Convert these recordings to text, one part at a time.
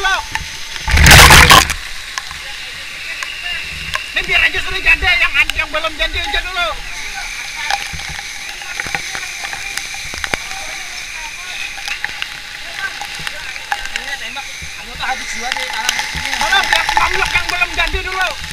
loh ini biar aja sudah yang yang belum jadi aja dulu. Tembak anggota habis dua di tolong yang belum jadi dulu.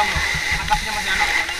Belum. Atasnya masih anak.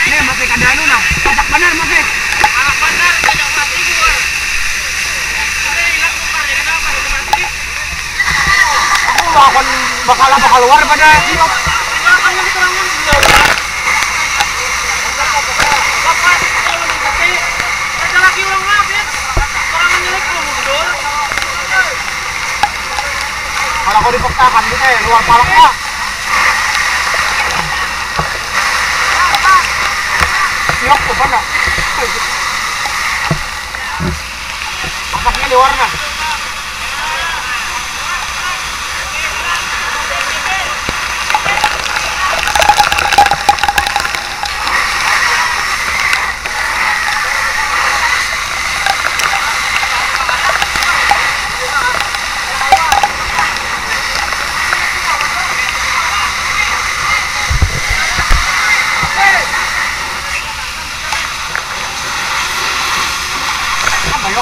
Ini masih nah. Anak tidak mati hilang bukan jadi apa mati. Aku bakal keluar pada yang kalau mengikuti ada lagi ulang lagi. Orang nyelek belum mundur. Kalau aku dipektakan gitu ya luar Siok tuh mana? Asapnya di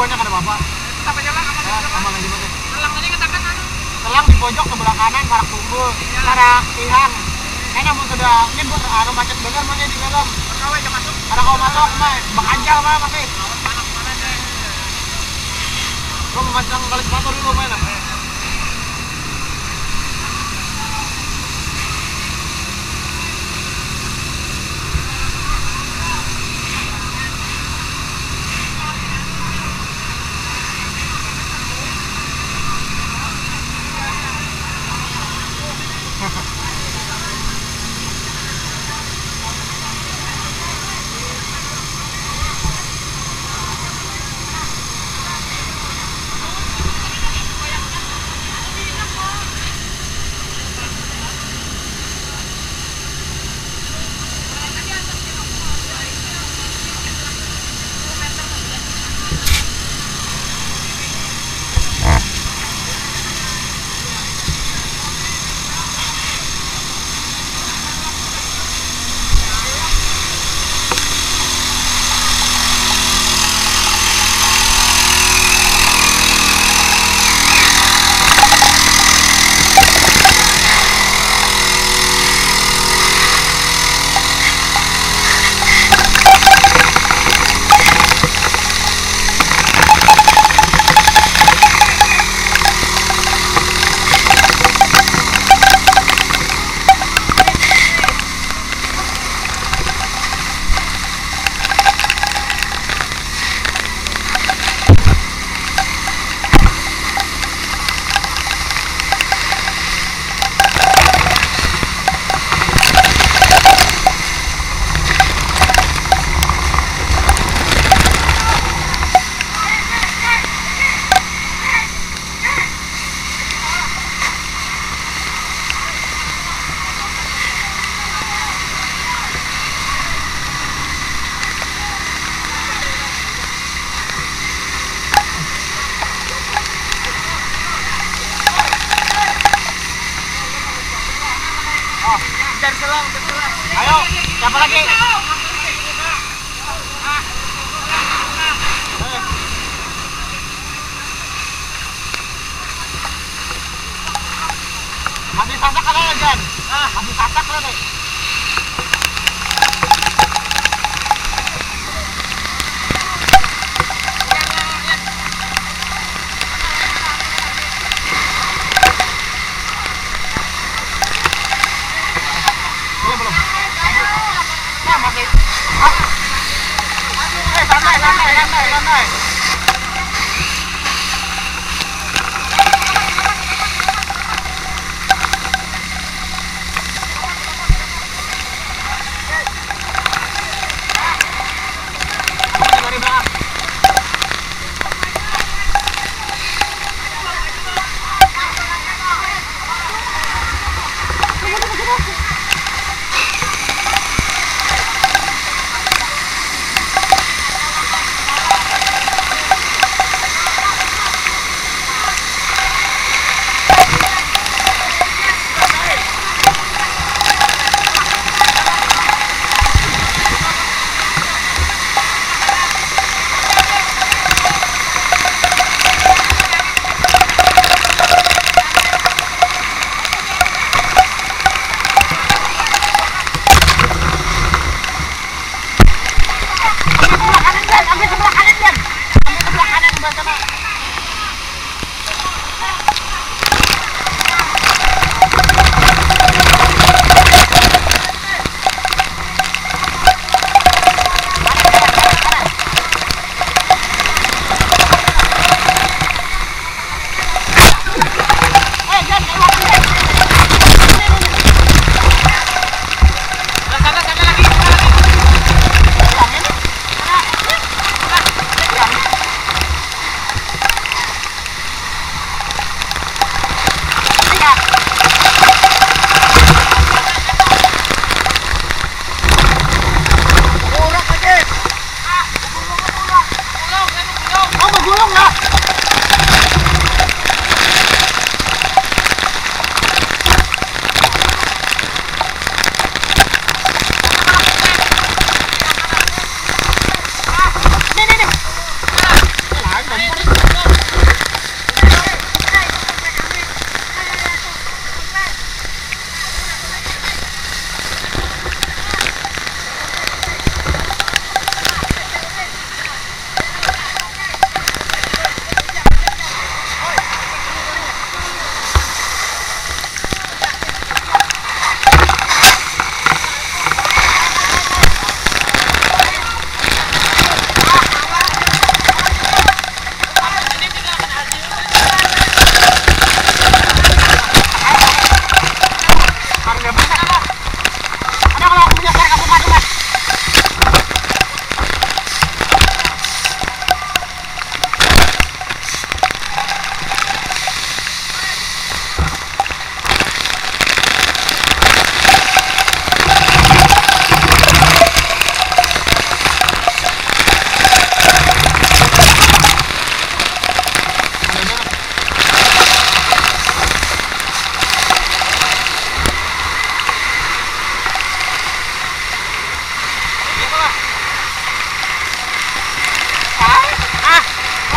Mas tembonya kan ada bapak. Kita penyelang apa Ya, sama lagi mas. Selang tadi katakan anu. Selang di pojok sebelah kanan marak tunggu. Marak tihang. Ini namun sudah ini buat anu macet bener mana di dalam. Pegawai aja masuk. Ada kau masuk mah bakanjal mah panas deh. Lo memasang kali sepatu dulu mana?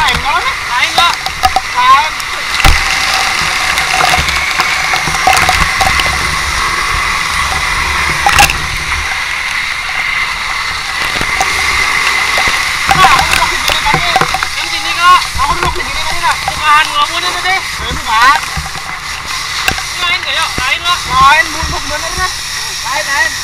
này ngon á Hai em đó Hai em Bukan, ngelamun itu deh. Bukan. Ini lain gak yuk? Lain lah. Lain, bukan bener lah. Lain, lain.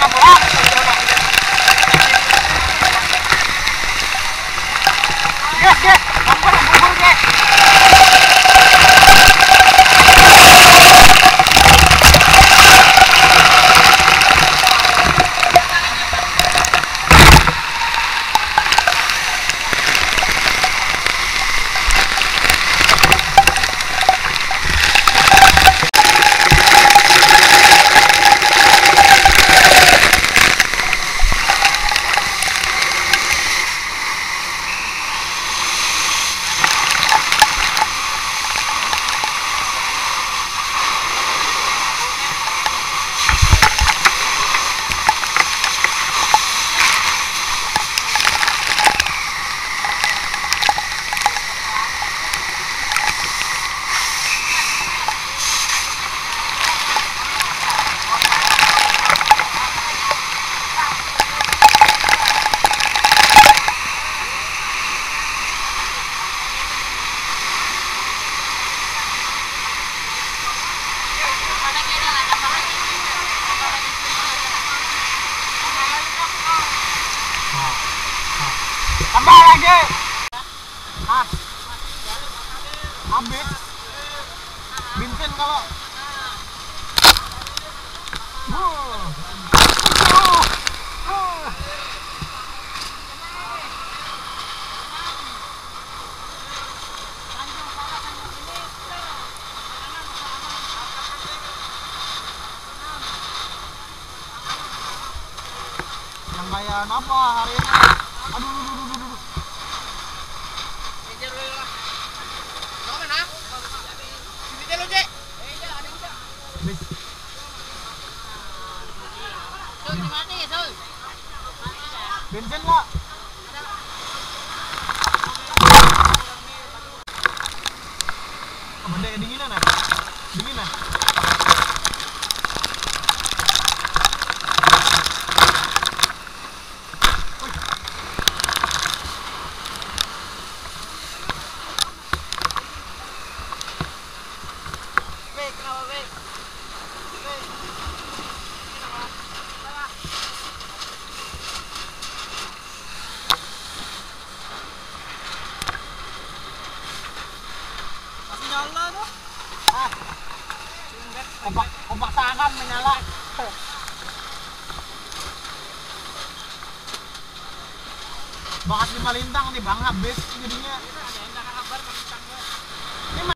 Mana Yang kayak apa hari ini?